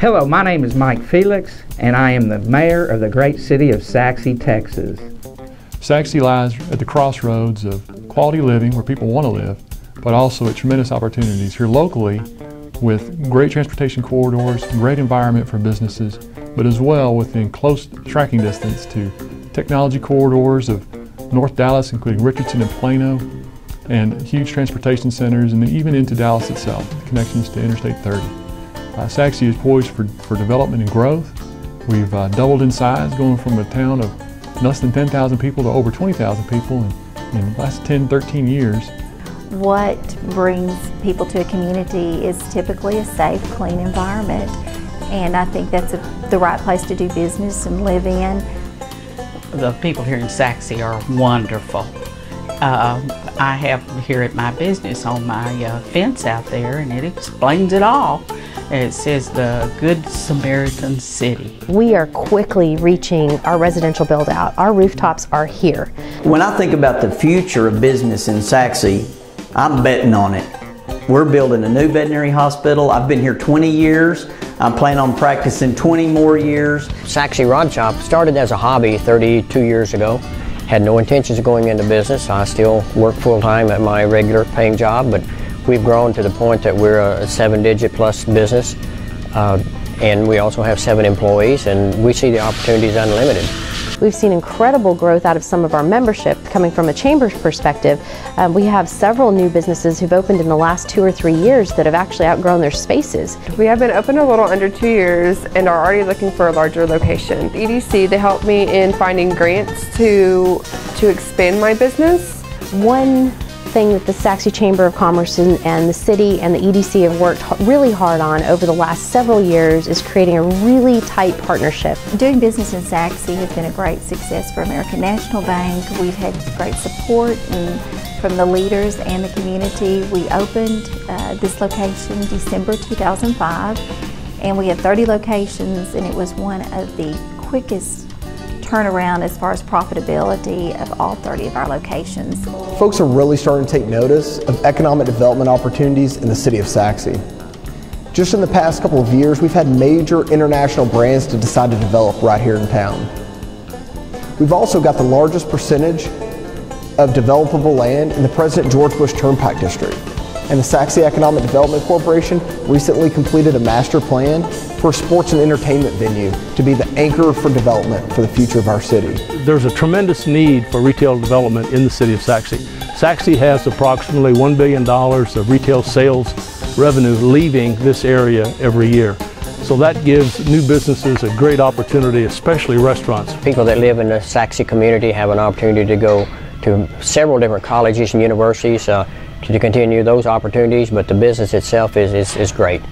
Hello, my name is Mike Felix, and I am the mayor of the great city of Sachse, Texas. Sachse lies at the crossroads of quality living where people want to live, but also at tremendous opportunities here locally with great transportation corridors, great environment for businesses, but as well within close tracking distance to technology corridors of North Dallas, including Richardson and Plano, and huge transportation centers, and even into Dallas itself, connections to Interstate 30. Uh, Sachse is poised for, for development and growth. We've uh, doubled in size, going from a town of less than 10,000 people to over 20,000 people in, in the last 10, 13 years. What brings people to a community is typically a safe, clean environment. And I think that's a, the right place to do business and live in. The people here in Sachse are wonderful. Uh, I have here at my business on my uh, fence out there, and it explains it all. It says the Good Samaritan City. We are quickly reaching our residential build out. Our rooftops are here. When I think about the future of business in Sachse, I'm betting on it. We're building a new veterinary hospital. I've been here 20 years. I'm planning on practicing 20 more years. Sachse Rod Shop started as a hobby 32 years ago. Had no intentions of going into business. I still work full time at my regular paying job, but We've grown to the point that we're a seven digit plus business uh, and we also have seven employees and we see the opportunities unlimited. We've seen incredible growth out of some of our membership coming from a chamber's perspective. Um, we have several new businesses who've opened in the last two or three years that have actually outgrown their spaces. We have been open a little under two years and are already looking for a larger location. EDC, they helped me in finding grants to, to expand my business. One thing that the Sachse Chamber of Commerce and, and, the city and the EDC have worked really hard on over the last several years is creating a really tight partnership. Doing business in Sachse has been a great success for American National Bank. We've had great support and from the leaders and the community. We opened uh, this location December 2005 and we have 30 locations and it was one of the quickest turnaround as far as profitability of all 30 of our locations. Folks are really starting to take notice of economic development opportunities in the city of Sachse. Just in the past couple of years, we've had major international brands to decide to develop right here in town. We've also got the largest percentage of developable land in the President George Bush Turnpike District. And the Sachse Economic Development Corporation recently completed a master plan for a sports and entertainment venue to be the anchor for development for the future of our city. There's a tremendous need for retail development in the city of Sachse. Sachse has approximately $1 billion of retail sales revenue leaving this area every year. So that gives new businesses a great opportunity, especially restaurants. People that live in the Sachse community have an opportunity to go to several different colleges and universities uh, to continue those opportunities, but the business itself is, is, is great.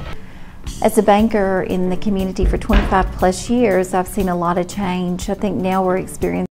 As a banker in the community for 25 plus years, I've seen a lot of change. I think now we're experiencing